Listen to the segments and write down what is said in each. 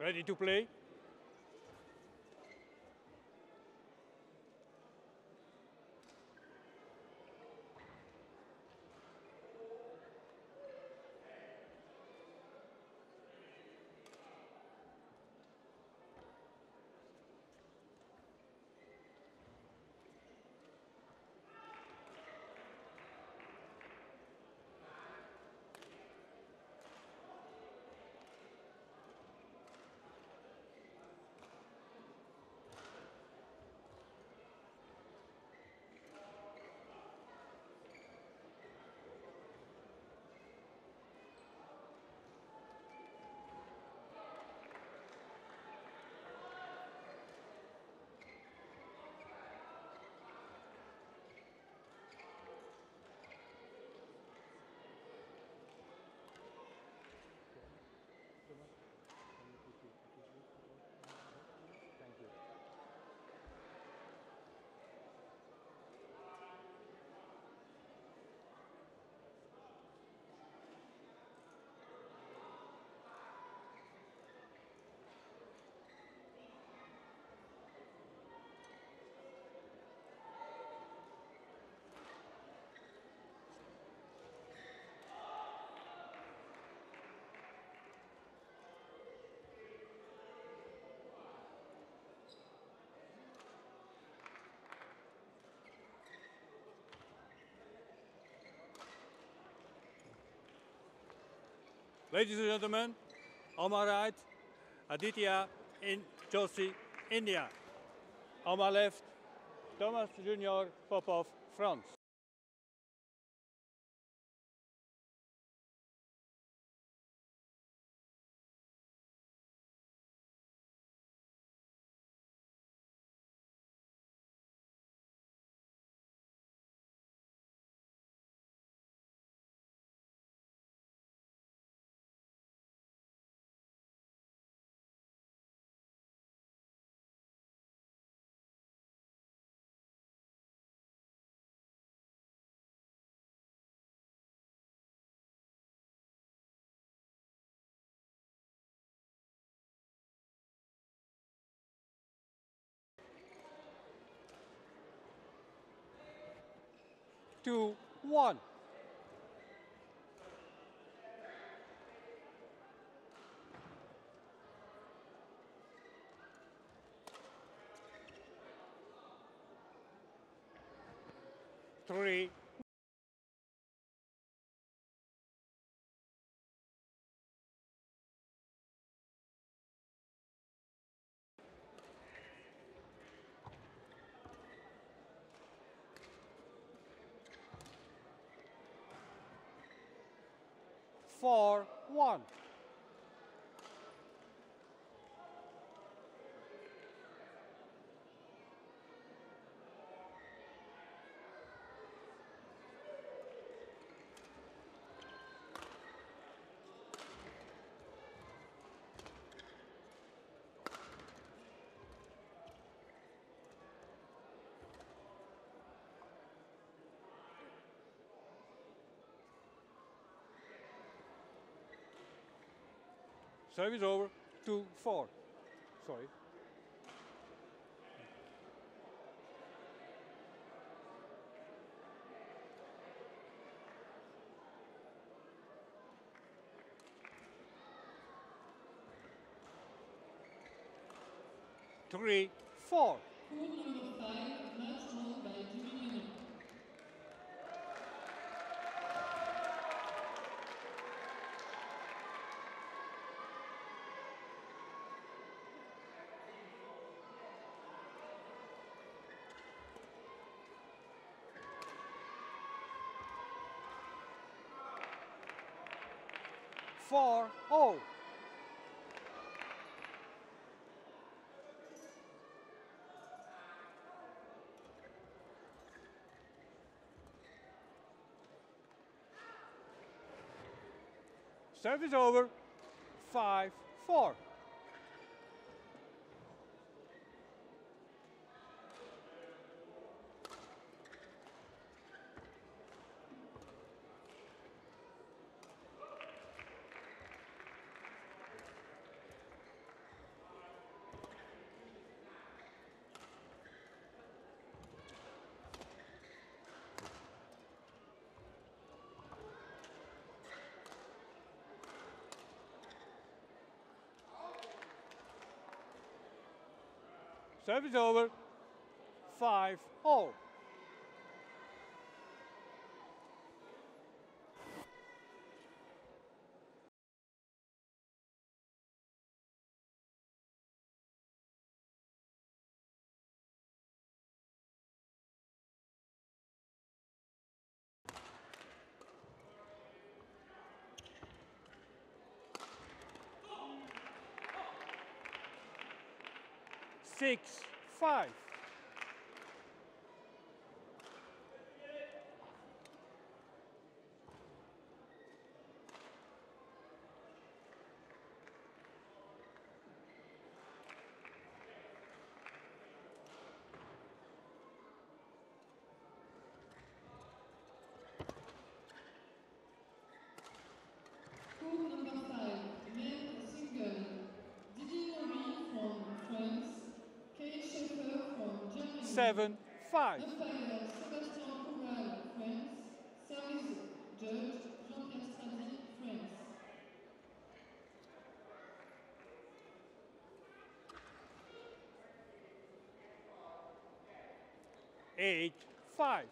Ready to play? Ladies and gentlemen, on my right, Aditya in Joshi, India. On my left, Toma Junior Popov, France. Two, one. Three, four, one. Service over, two, four. Sorry. Three, four. 4 Serve is over, 5-4. Service over. Five all. Six, five. Stradi, France. Eight, five.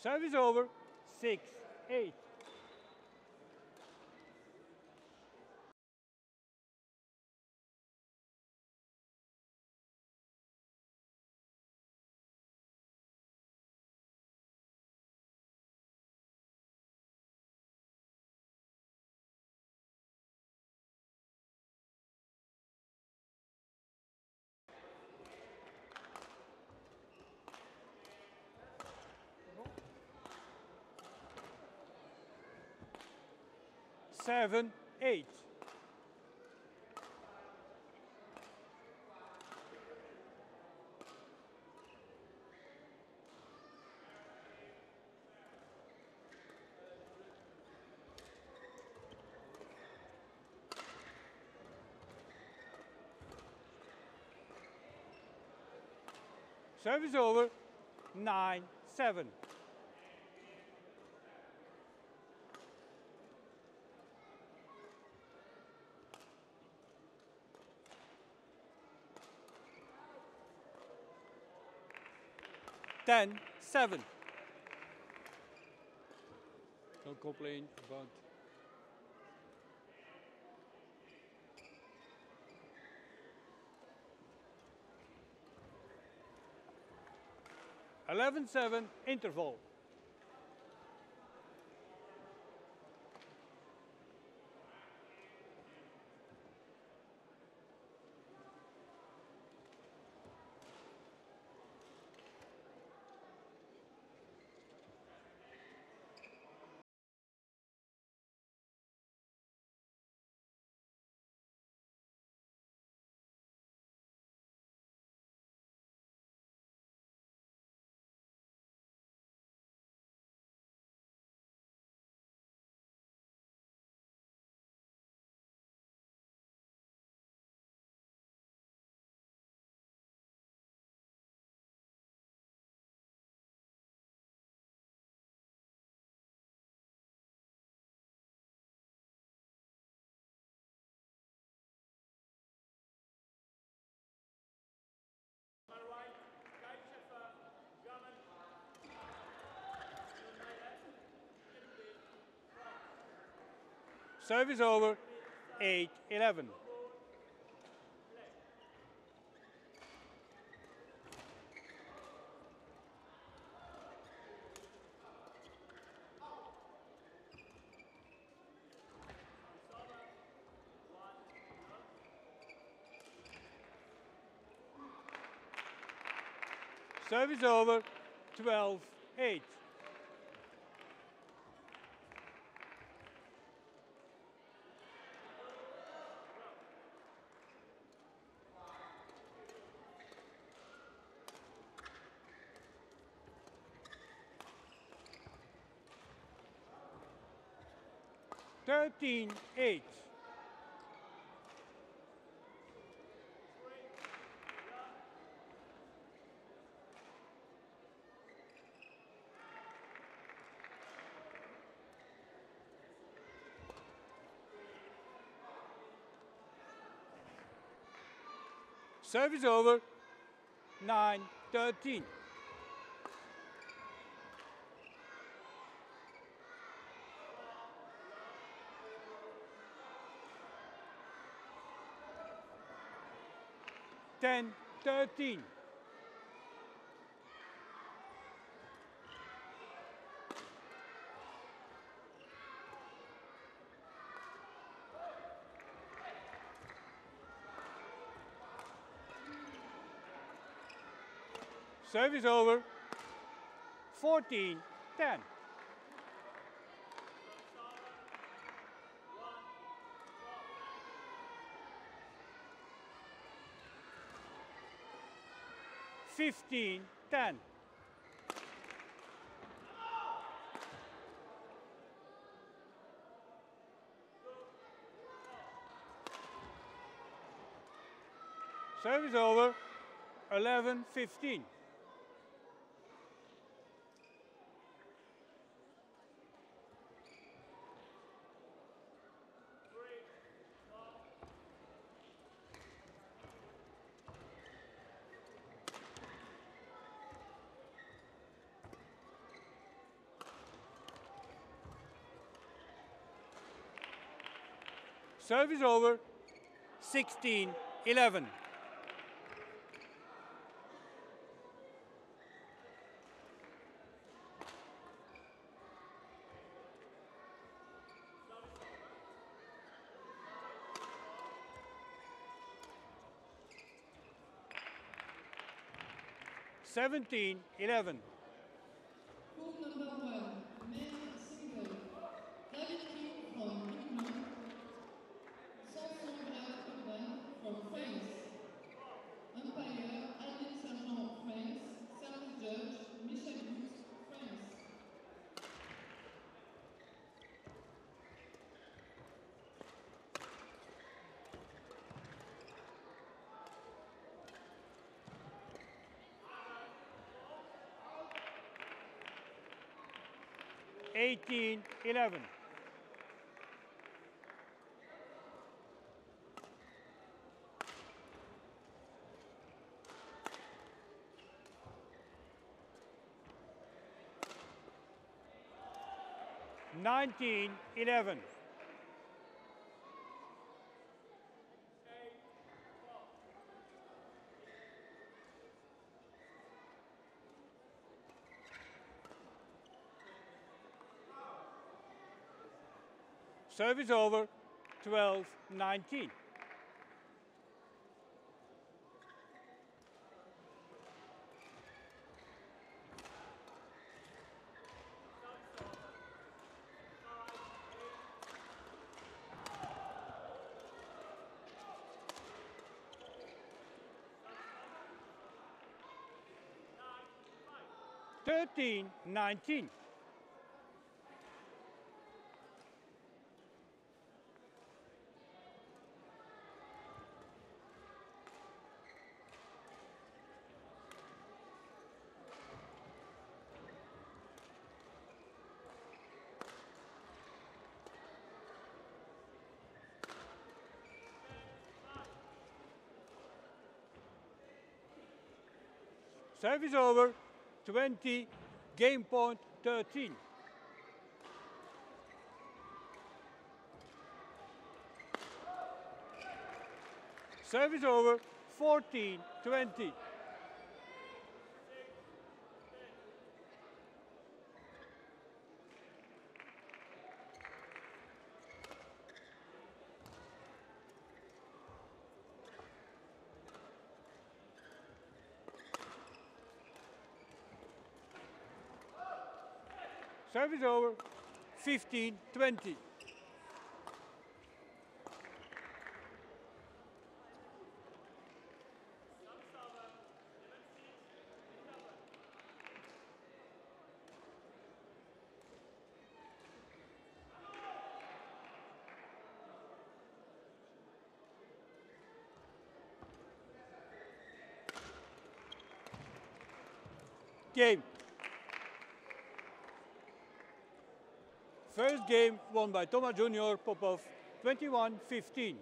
Service over. Six, eight. Seven, eight. Service over. Nine, seven. Ten, seven. Don't complain about. Eleven, seven, interval. Service over. Eight, eleven. Service over. Twelve, 13 8. Service over, 9-13. 9 13. Ten thirteen. Service over. 14 10. 15, 10. Service over, 11, 15. Serve is over, 16 11. Seventeen, eleven. 18 11. Nineteen eleven. Service over. Twelve, nineteen. Thirteen, nineteen. Service over. 20. Game point 13. Service over. 14. 20. Service over. 15, 20. Game. First game won by Toma Junior Popov 21-15.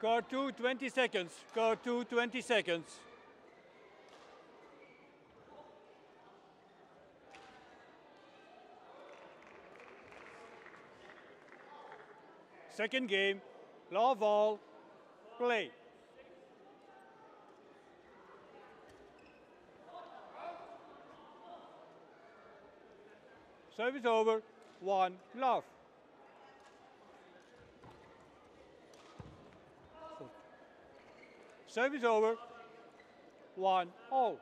Car 2, 20 seconds. Car 2, 20 seconds. Second game, love all, play. Service over, one, love. Service over, one, oh. all.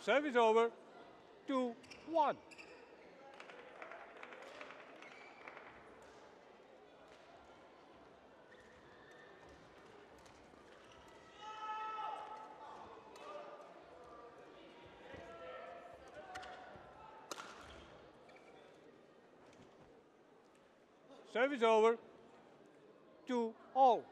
Service over, two, one. Service over, to all.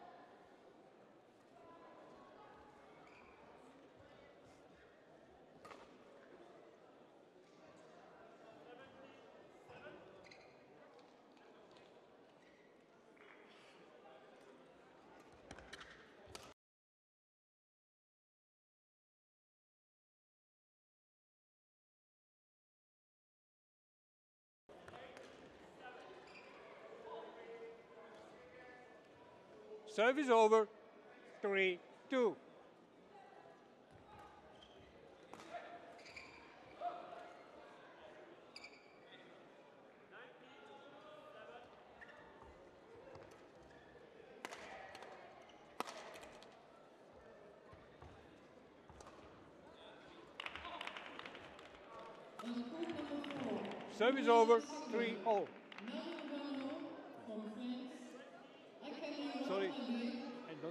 Service over, three, two. Service over, three, all.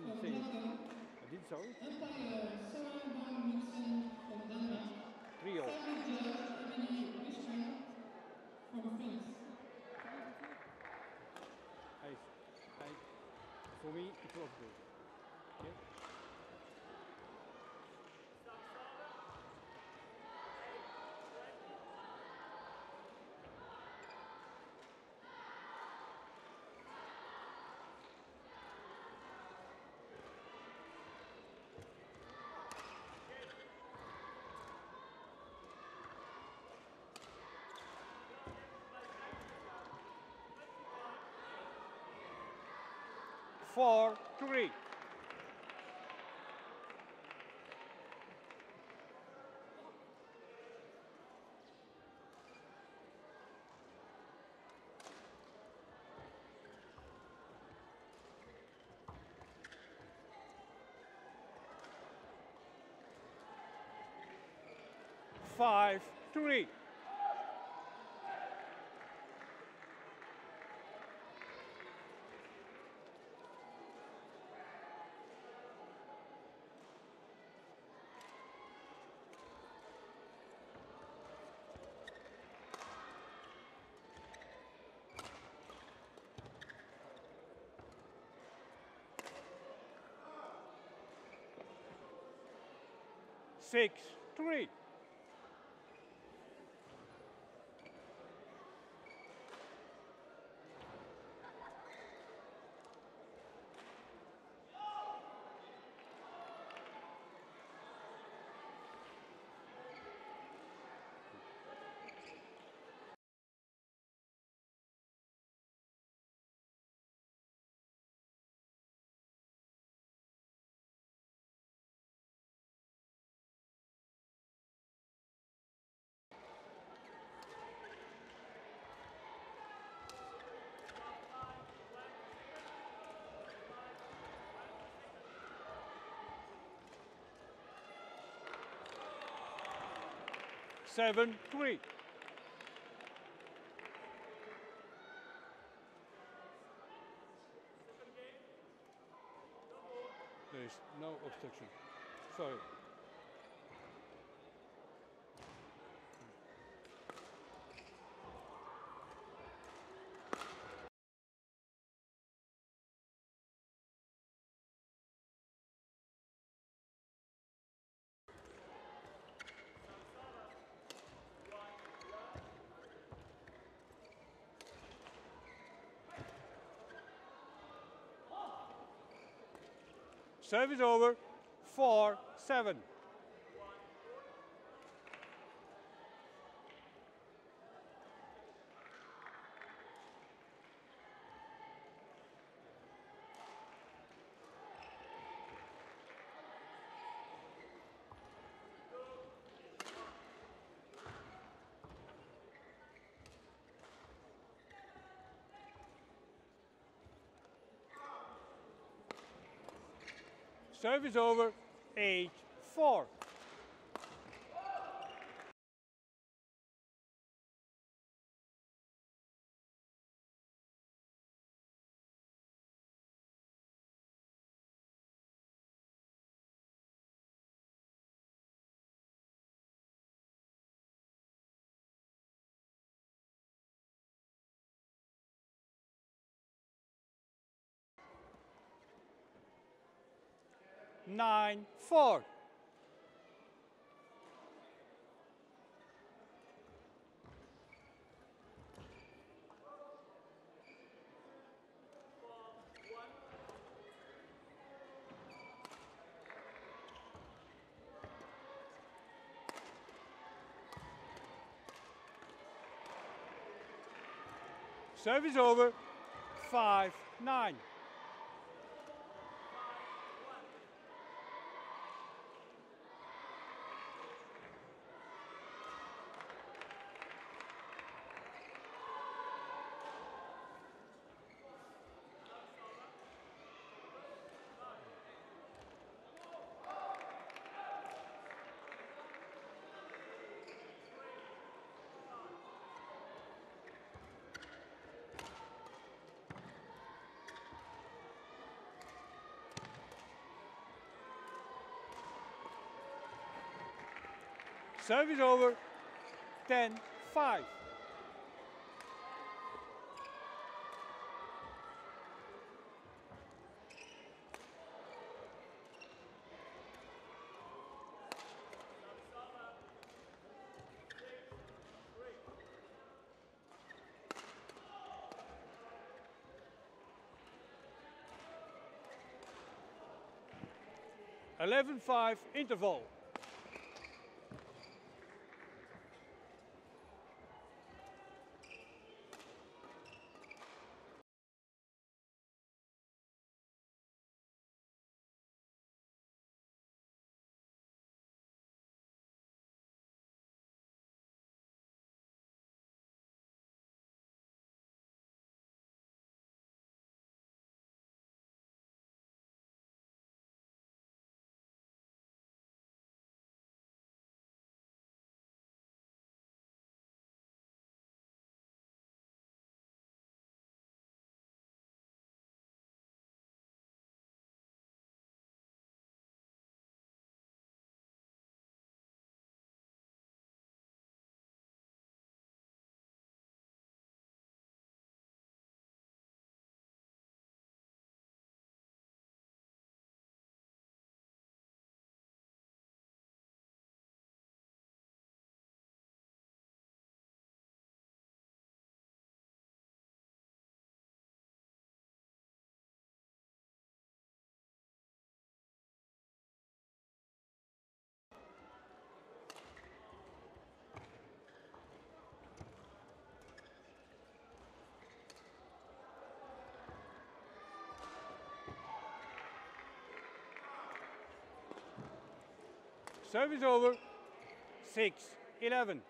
Say it. Belgium, I did Denmark, Three. I, I, for me, it was good. Okay? Four, three. Five, three. Six, three. Seven, three. There is no obstruction. Sorry. Service over. Four, seven. Service over. Eight, four. Nine, four. Service over. Five, nine. Service over. Ten, five. Eleven, five, interval. Service over. 6, 11.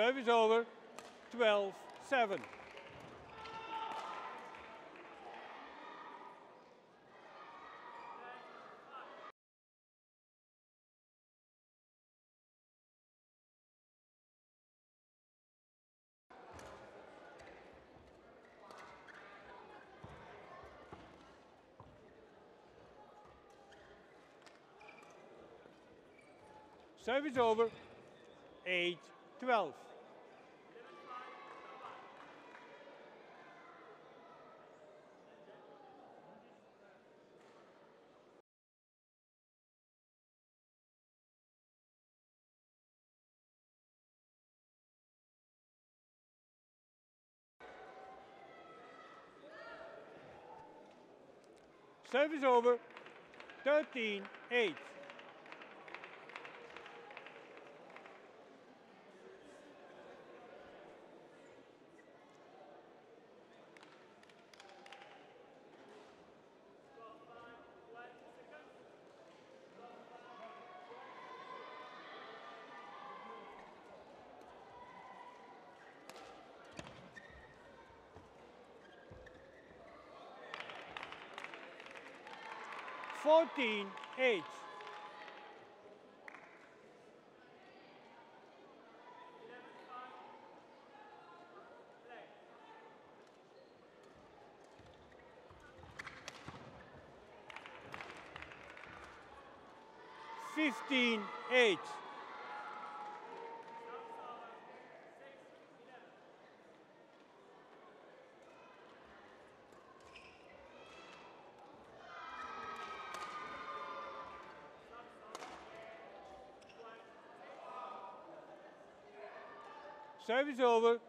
Serve is over. 12 7. Service over, 8, 12. Service over. 13 8. Fourteen eight. Fifteen eight. Service over.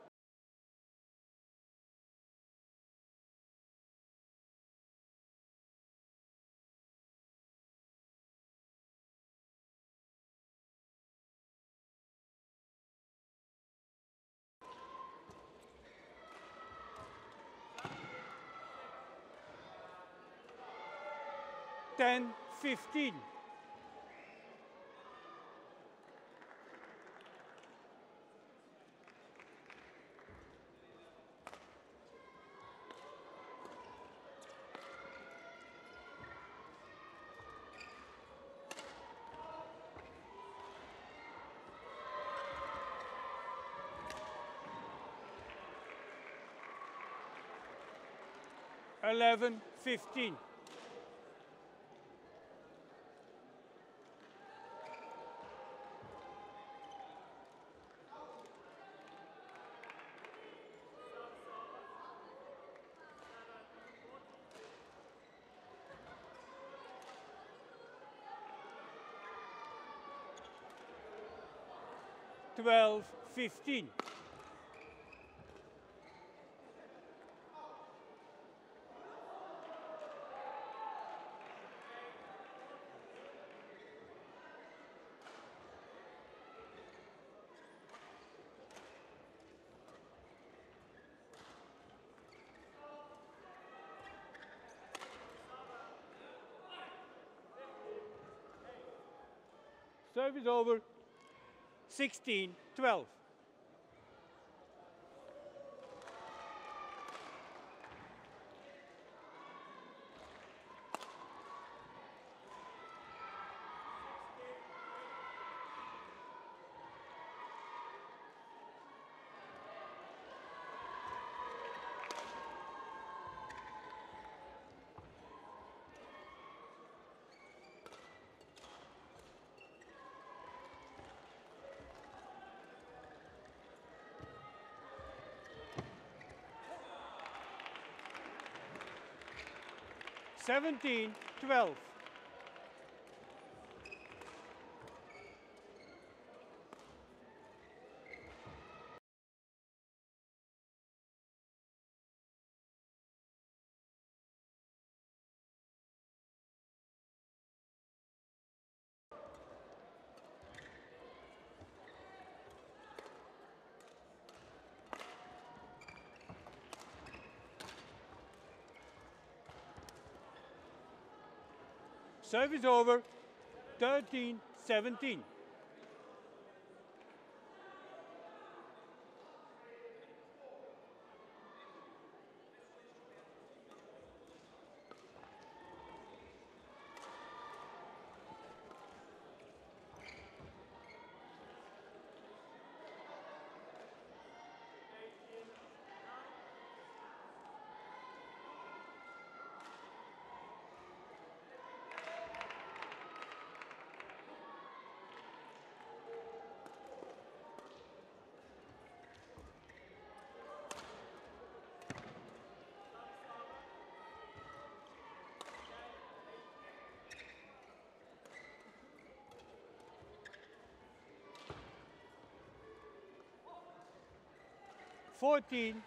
Ten fifteen. Eleven fifteen. Twelve fifteen. Service over. 16 12. Seventeen twelve. Service over. 13 14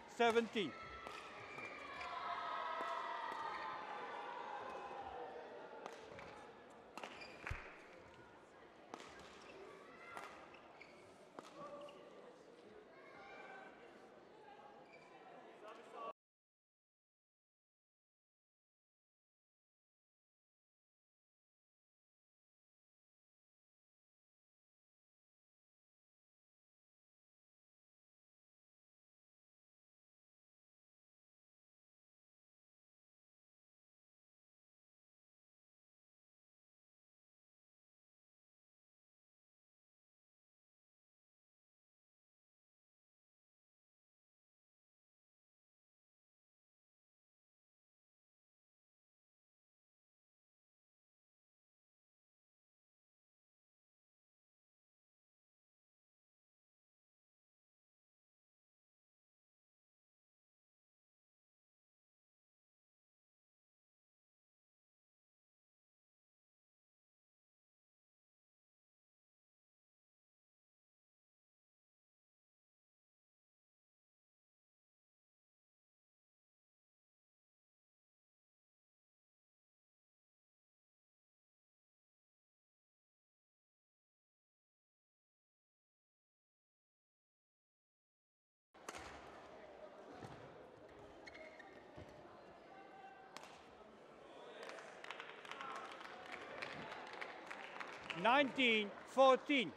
17.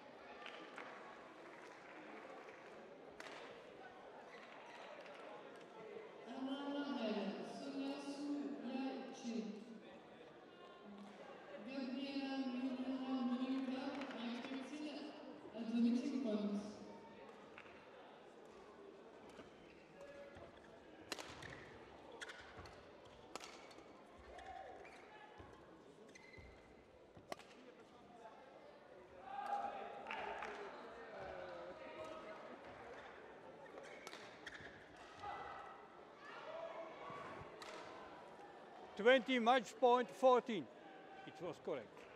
20 match point 14. It was correct.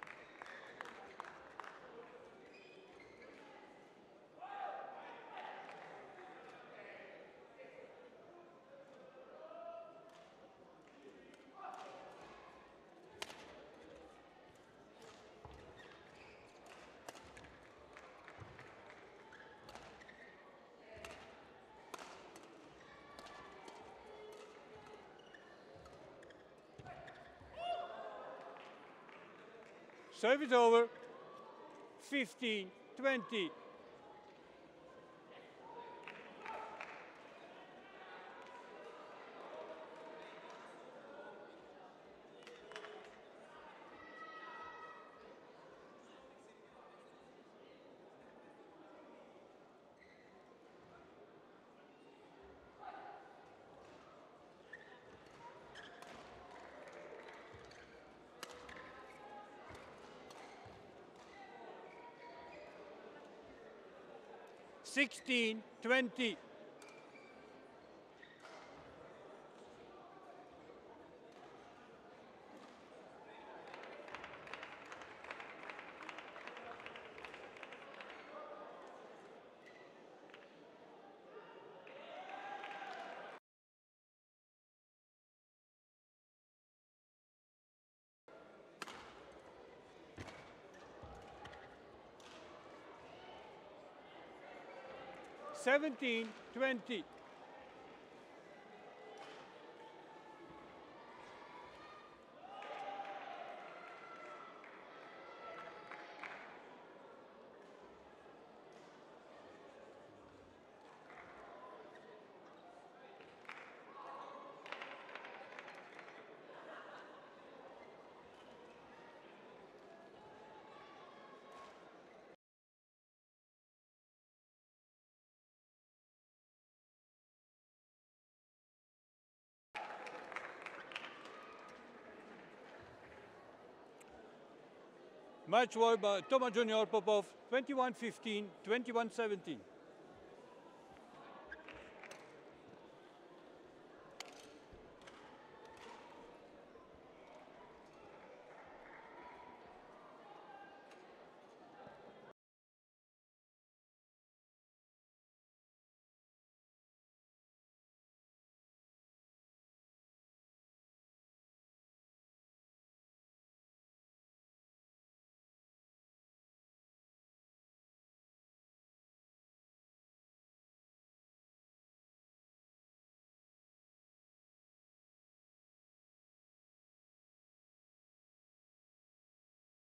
Service over. 15 20. Sixteen twenty. 1720. Match won by Toma Junior Popov 21 15, 21 17.